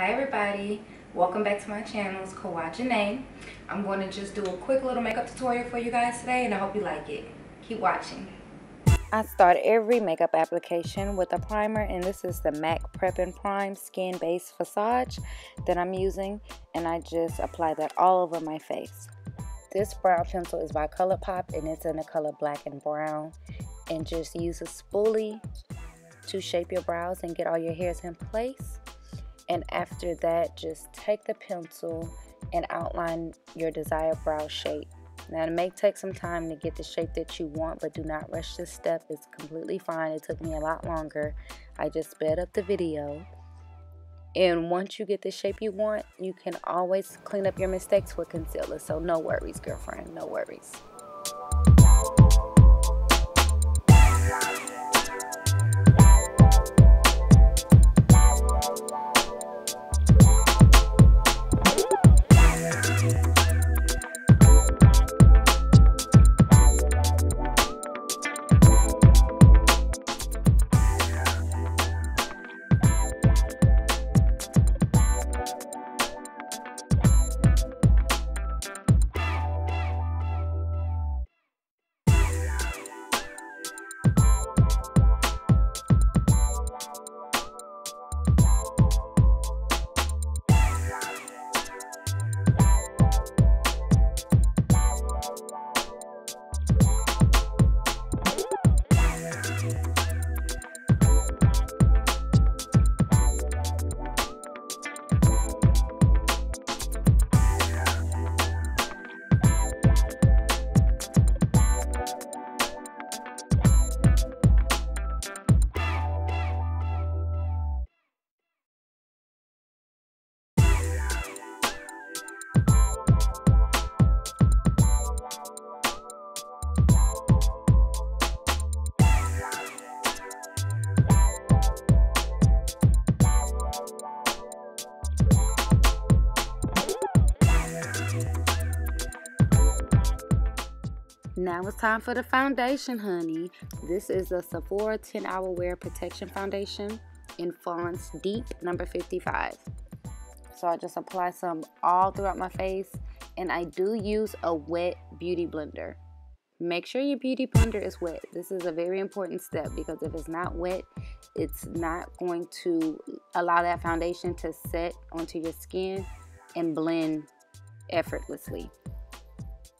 Hi everybody, welcome back to my channel, it's Kaui Janay. I'm going to just do a quick little makeup tutorial for you guys today and I hope you like it. Keep watching. I start every makeup application with a primer and this is the MAC Prep and Prime Skin Base Visage that I'm using and I just apply that all over my face. This brow pencil is by ColourPop and it's in the color black and brown and just use a spoolie to shape your brows and get all your hairs in place and after that just take the pencil and outline your desired brow shape. Now it may take some time to get the shape that you want but do not rush this step. It's completely fine. It took me a lot longer. I just sped up the video. And once you get the shape you want you can always clean up your mistakes with concealer. So no worries girlfriend. No worries Now it's time for the foundation, honey. This is a Sephora 10 Hour Wear Perfection Foundation in Fawn's Deep number 55. So I just apply some all throughout my face and I do use a wet beauty blender. Make sure your beauty blender is wet. This is a very important step because if it's not wet, it's not going to allow that foundation to set onto your skin and blend effortlessly.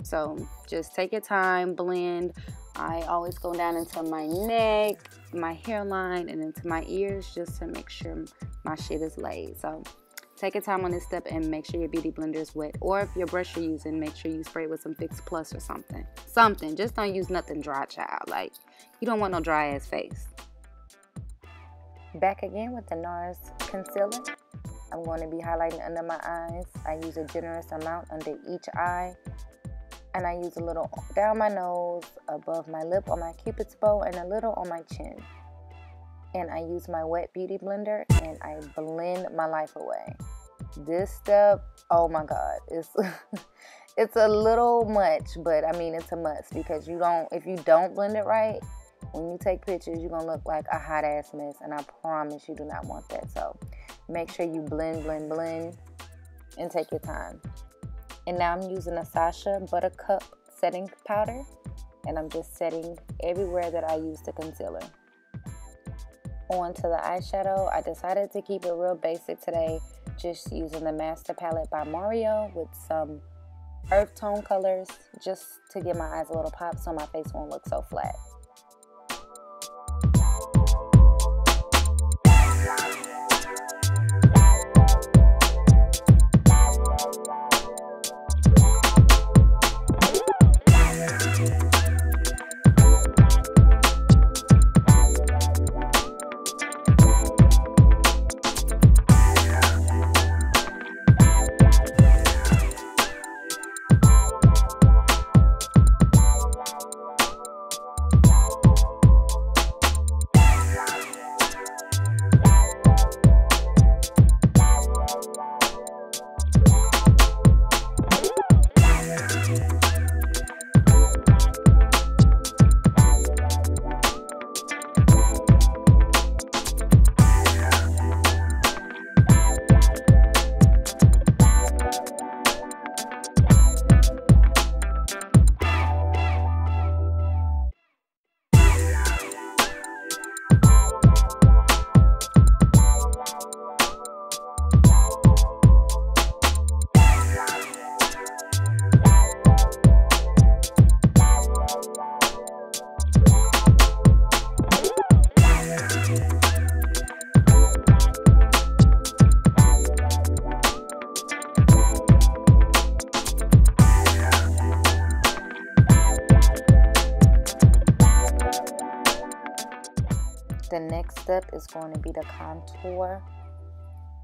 So just take your time, blend. I always go down into my neck, my hairline, and into my ears just to make sure my shit is laid. So take your time on this step and make sure your beauty blender is wet. Or if your brush you're using, make sure you spray with some Fix Plus or something. Something. Just don't use nothing dry, child. Like, you don't want no dry ass face. Back again with the NARS concealer. I'm going to be highlighting under my eyes. I use a generous amount under each eye and I use a little down my nose, above my lip on my cupid's bow, and a little on my chin. And I use my wet beauty blender and I blend my life away. This step, oh my god, it's it's a little much, but I mean it's a must because you don't if you don't blend it right, when you take pictures, you're gonna look like a hot ass mess, and I promise you do not want that. So make sure you blend, blend, blend, and take your time. And now I'm using a Sacha Buttercup setting powder and I'm just setting everywhere that I use the concealer. On to the eyeshadow, I decided to keep it real basic today, just using the Master Palette by Mario with some earth tone colors just to give my eyes a little pop so my face won't look so flat. Next step is going to be to contour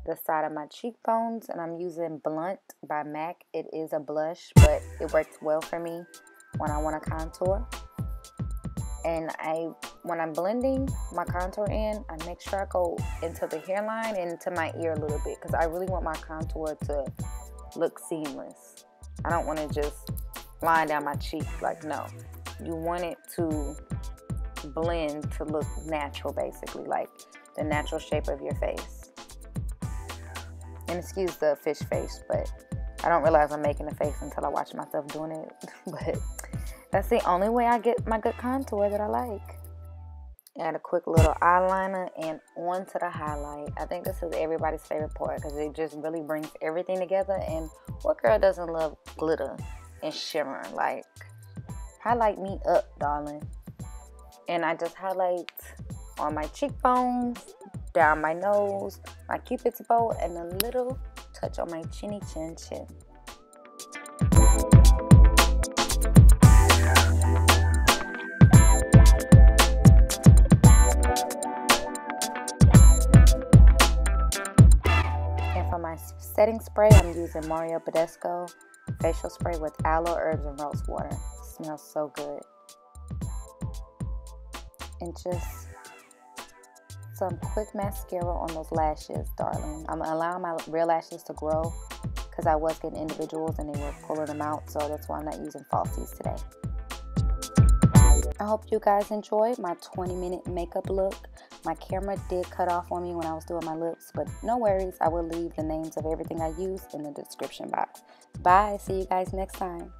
the side of my cheekbones and I'm using Blunt by MAC. It is a blush, but it works well for me when I want to contour. And I, when I'm blending my contour in, I make sure I go into the hairline and into my ear a little bit because I really want my contour to look seamless. I don't want to just line down my cheek. Like, no. You want it to blend to look natural, basically, like the natural shape of your face. And excuse the fish face, but I don't realize I'm making a face until I watch myself doing it. but that's the only way I get my good contour that I like. Add a quick little eyeliner and onto the highlight. I think this is everybody's favorite part because it just really brings everything together. And what girl doesn't love glitter and shimmer? Like, highlight me up, darling. And I just highlight on my cheekbones, down my nose, my cupid's bow, and a little touch on my chinny chin chin. And for my setting spray, I'm using Mario Badescu facial spray with aloe, herbs, and rose water. It smells so good. And just some quick mascara on those lashes, darling. I'm allowing my real lashes to grow because I was getting individuals and they were pulling them out. So that's why I'm not using falsies today. I hope you guys enjoyed my 20 minute makeup look. My camera did cut off on me when I was doing my lips, but no worries. I will leave the names of everything I used in the description box. Bye. See you guys next time.